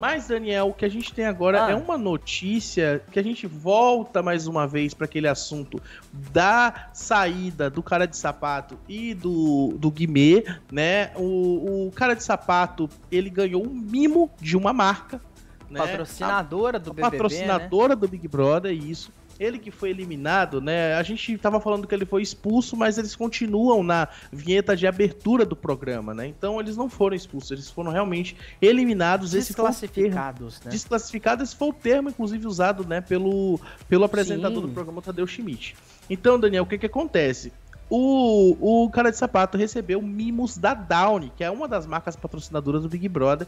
Mas, Daniel, o que a gente tem agora Ah. é uma notícia que a gente volta mais uma vez para aquele assunto da saída do cara de sapato e do, do Guimê, né? O, o cara de sapato, ele ganhou um mimo de uma marca, né? Patrocinadora do BBB, né? patrocinadora do Big Brother, isso. Ele que foi eliminado, né? A gente tava falando que ele foi expulso, mas eles continuam na vinheta de abertura do programa, né? Então eles não foram expulsos, eles foram realmente eliminados. Esse termo. Desclassificados, né? Desclassificado, esse foi o termo, inclusive, usado, né, pelo, pelo apresentador Sim. do programa, Tadeu Schmidt. Então, Daniel, o que que acontece? O, o cara de sapato recebeu mimos da Downy, que é uma das marcas patrocinadoras do Big Brother,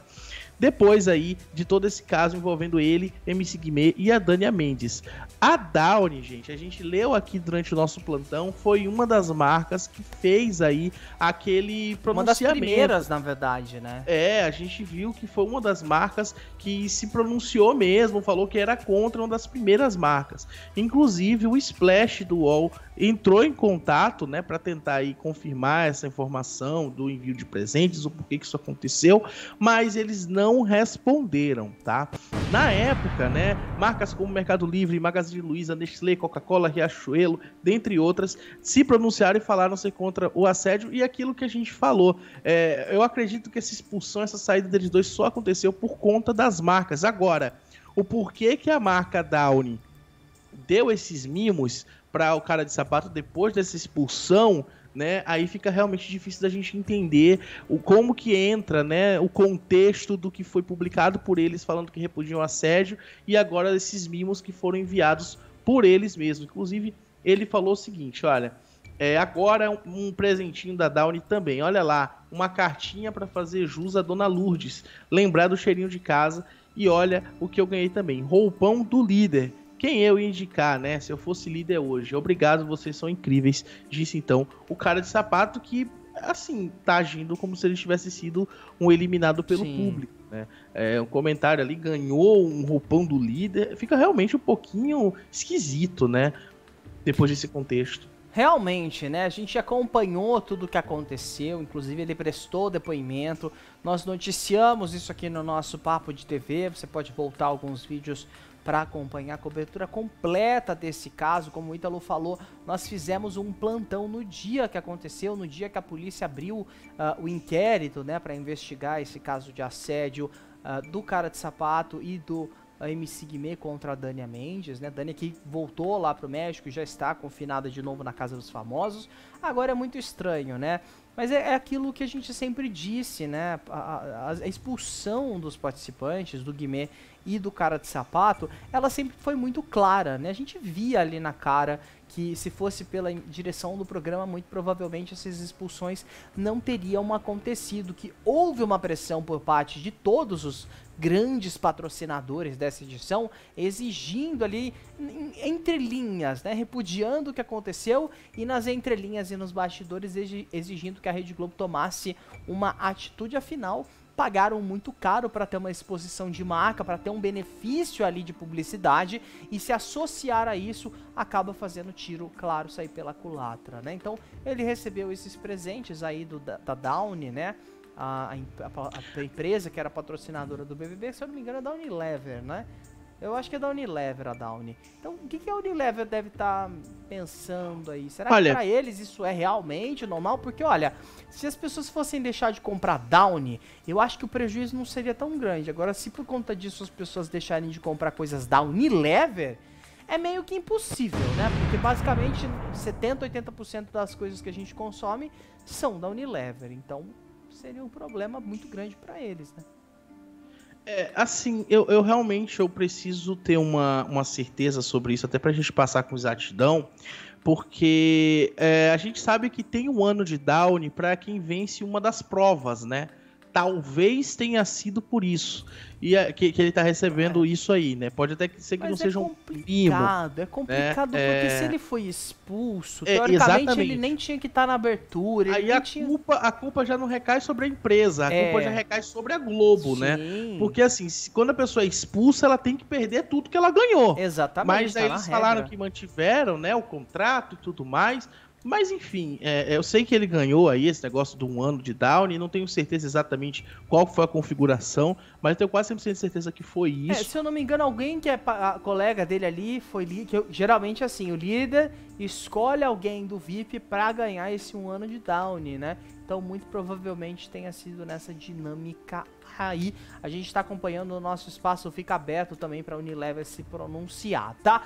depois aí de todo esse caso envolvendo ele, MC Guimê e a Dania Mendes. A Downy, gente, a gente leu aqui durante o nosso plantão, foi uma das marcas que fez aí aquele Uma das pronunciamento. primeiras, na verdade, né? É, a gente viu que foi uma das marcas que se pronunciou mesmo, falou que era contra uma das primeiras marcas. Inclusive o Splash do UOL entrou em contato, né, para tentar aí confirmar essa informação do envio de presentes, o porquê que isso aconteceu, mas eles não responderam, tá? Na época, né, marcas como Mercado Livre, Magazine Luiza, Nestlé, Coca-Cola, Riachuelo, dentre outras, se pronunciaram e falaram ser contra o assédio e aquilo que a gente falou. É, eu acredito que essa expulsão, essa saída deles dois só aconteceu por conta das marcas. Agora, o porquê que a marca Downy deu esses mimos para o cara de sapato depois dessa expulsão, né? Aí fica realmente difícil da gente entender o como que entra, né, o contexto do que foi publicado por eles falando que repudiam assédio e agora esses mimos que foram enviados por eles mesmos. Inclusive, ele falou o seguinte, olha, é, agora um, um presentinho da Downy também. Olha lá, uma cartinha para fazer jus à Dona Lourdes, lembrar do cheirinho de casa e olha o que eu ganhei também, roupão do líder. Quem eu ia indicar, né? Se eu fosse líder hoje. Obrigado, vocês são incríveis. Disse então o cara de sapato que, assim, tá agindo como se ele tivesse sido um eliminado pelo Sim. público, né? É, um comentário ali ganhou um roupão do líder. Fica realmente um pouquinho esquisito, né? Depois desse contexto. Realmente, né? A gente acompanhou tudo o que aconteceu, inclusive ele prestou depoimento. Nós noticiamos isso aqui no nosso papo de TV. Você pode voltar alguns vídeos para acompanhar a cobertura completa desse caso. Como o Ítalo falou, nós fizemos um plantão no dia que aconteceu, no dia que a polícia abriu ah, o inquérito, né, para investigar esse caso de assédio ah, do cara de sapato e do a MC Guimê contra a Dania Mendes, né? Dania que voltou lá pro México e já está confinada de novo na Casa dos Famosos. Agora é muito estranho, né? Mas é, é aquilo que a gente sempre disse, né? A, a- a expulsão dos participantes, do Guimê e do cara de sapato, ela sempre foi muito clara, né? A gente via ali na cara que se fosse pela direção do programa, muito provavelmente essas expulsões não teriam acontecido, que houve uma pressão por parte de todos os grandes patrocinadores dessa edição, exigindo ali em- entre linhas, né, repudiando o que aconteceu e nas entrelinhas e nos bastidores exi- exigindo que a Rede Globo tomasse uma atitude. Afinal pagaram muito caro para ter uma exposição de marca, para ter um benefício ali de publicidade e se associar a isso acaba fazendo tiro, claro, sair pela culatra, né? Então ele recebeu esses presentes aí do, da, da Downy, né? A, a a- empresa que era patrocinadora do BBB, se eu não me engano é da Unilever, né? Eu acho que é da Unilever a Downy. Então, o que, que a Unilever deve estar pensando aí? Será Olha- que pra eles isso é realmente normal? Porque, olha, se as pessoas fossem deixar de comprar Downy, eu acho que o prejuízo não seria tão grande. Agora, se por conta disso as pessoas deixarem de comprar coisas da Unilever, é meio que impossível, né? Porque basicamente 70, 80% das coisas que a gente consome são da Unilever. Então, seria um problema muito grande pra eles, né? É, assim, eu, eu realmente eu preciso ter uma, uma certeza sobre isso, até pra gente passar com exatidão, porque é, a gente sabe que tem um ano de Down pra quem vence uma das provas, né? Talvez tenha sido por isso e é, que, que ele tá recebendo isso aí, né? Pode até ser que não Mas é seja um primo. complicado, é complicado É, porque é. se ele foi expulso, É, teoricamente exatamente. ele nem tinha que estar na abertura, Aí a tinha... culpa, a culpa já não recai sobre a empresa, a É. culpa já recai sobre a Globo, né? Sim, Porque assim, se- quando a pessoa é expulsa, ela tem que perder tudo que ela ganhou. Exatamente, Mas tá aí na eles falaram regra. que mantiveram, né, o contrato e tudo mais. Mas enfim, é, eu sei que ele ganhou aí esse negócio de um ano de down e não tenho certeza exatamente qual foi a configuração, mas tenho quase 100% de certeza que foi é, isso. É, se eu não me engano, alguém que é colega dele ali foi que eu, geralmente assim, o líder escolhe alguém do VIP para ganhar esse um ano de down, né? Então muito provavelmente tenha sido nessa dinâmica aí. A gente está acompanhando o nosso espaço, fica aberto também para Unilever se pronunciar, tá?